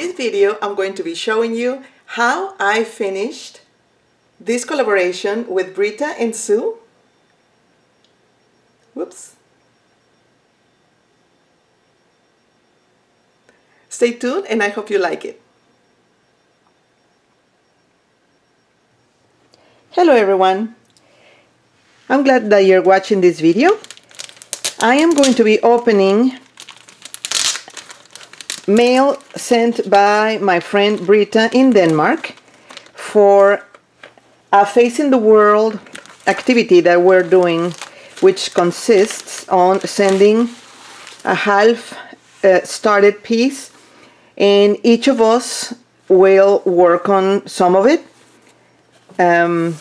this video, I'm going to be showing you how I finished this collaboration with Brita and Sue. Whoops. Stay tuned and I hope you like it. Hello everyone. I'm glad that you're watching this video. I am going to be opening mail sent by my friend Brita in Denmark for a Facing the World activity that we're doing which consists on sending a half uh, started piece and each of us will work on some of it. Um,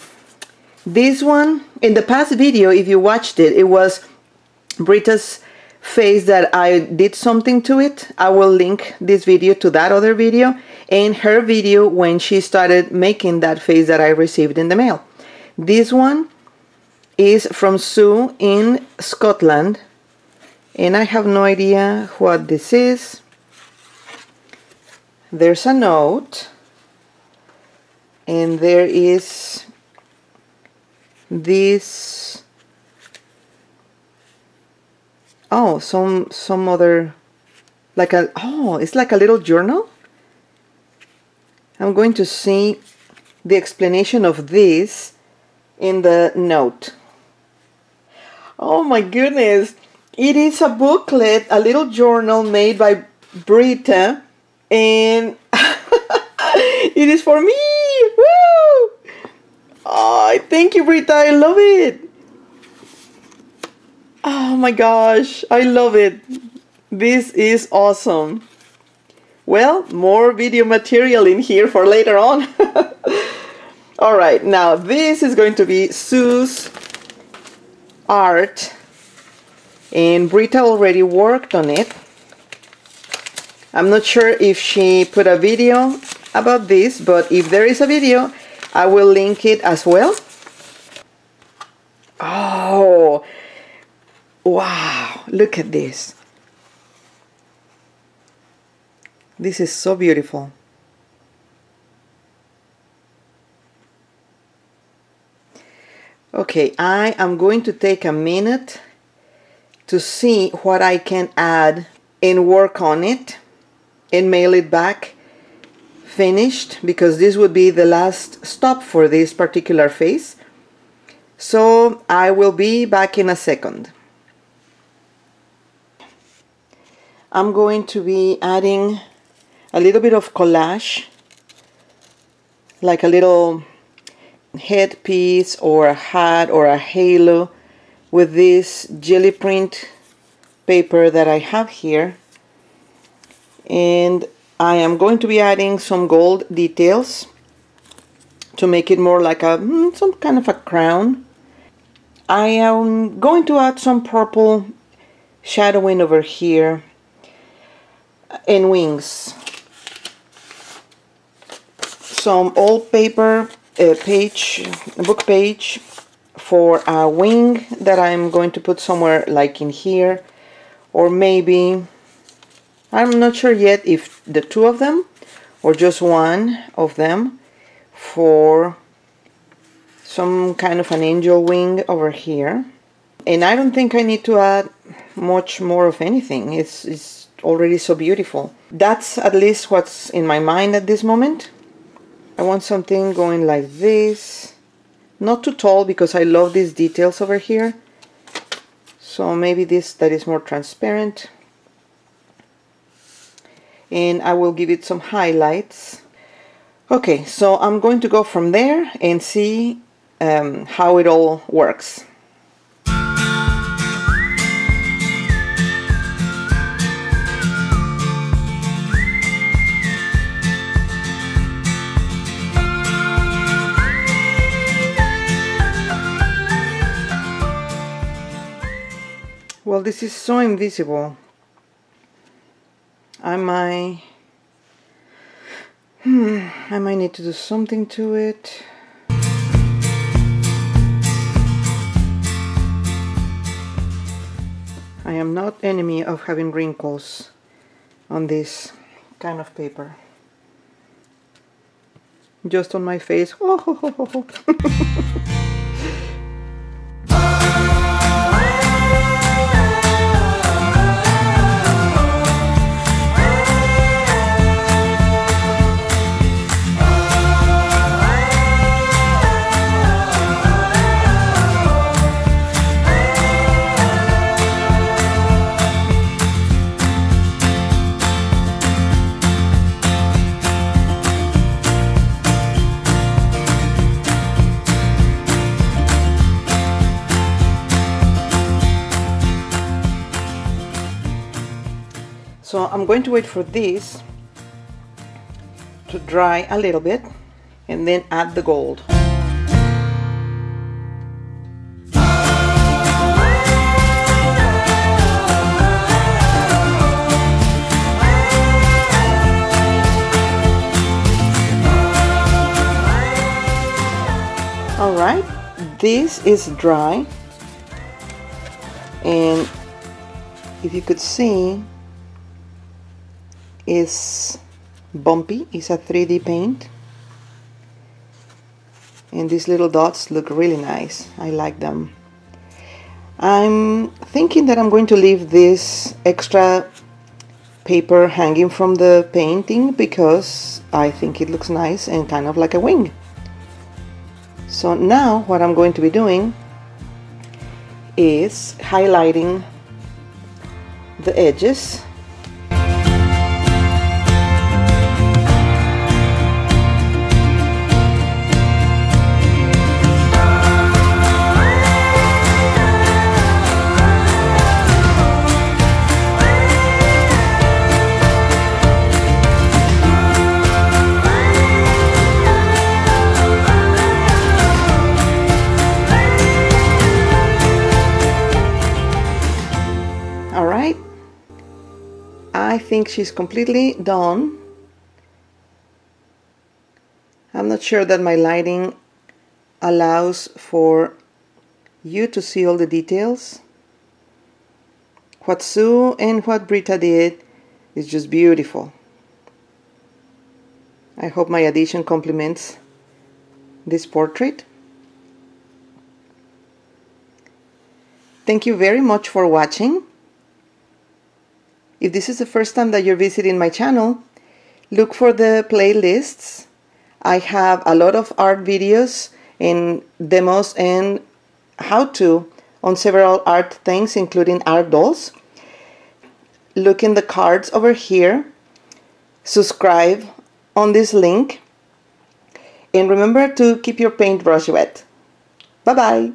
this one, in the past video, if you watched it, it was Brita's face that I did something to it. I will link this video to that other video and her video when she started making that face that I received in the mail. This one is from Sue in Scotland and I have no idea what this is. There's a note and there is this oh some some other like a oh it's like a little journal? I'm going to see the explanation of this in the note. Oh my goodness. It is a booklet a little journal made by Brita and it is for me. Woo! oh thank you Brita. I love it Oh my gosh, I love it. This is awesome. Well, more video material in here for later on. Alright, now this is going to be Sue's art. And Brita already worked on it. I'm not sure if she put a video about this, but if there is a video, I will link it as well. Oh, Wow, look at this. This is so beautiful. Okay, I am going to take a minute to see what I can add and work on it and mail it back finished because this would be the last stop for this particular face. So I will be back in a second. I'm going to be adding a little bit of collage like a little headpiece or a hat or a halo with this gelli print paper that I have here. And I am going to be adding some gold details to make it more like a hmm, some kind of a crown. I am going to add some purple shadowing over here and wings. Some old paper page, book page for a wing that I'm going to put somewhere like in here. Or maybe I'm not sure yet if the two of them or just one of them for some kind of an angel wing over here. And I don't think I need to add much more of anything. It's, it's already so beautiful. That's at least what's in my mind at this moment. I want something going like this. Not too tall because I love these details over here. So maybe this that is more transparent. And I will give it some highlights. Okay, so I'm going to go from there and see um, how it all works. Well, this is so invisible. I might... Hmm, I might need to do something to it. I am not enemy of having wrinkles on this kind of paper. just on my face. Oh, So I'm going to wait for this to dry a little bit and then add the gold. All right, this is dry and if you could see is bumpy. It's a 3d paint. And these little dots look really nice. I like them. I'm thinking that I'm going to leave this extra paper hanging from the painting because I think it looks nice and kind of like a wing. So now what I'm going to be doing is highlighting the edges I think she's completely done. I'm not sure that my lighting allows for you to see all the details. What Sue and what Britta did is just beautiful. I hope my addition complements this portrait. Thank you very much for watching. If this is the first time that you're visiting my channel, look for the playlists. I have a lot of art videos and demos and how to on several art things, including art dolls. Look in the cards over here. Subscribe on this link. And remember to keep your paintbrush wet. Bye-bye.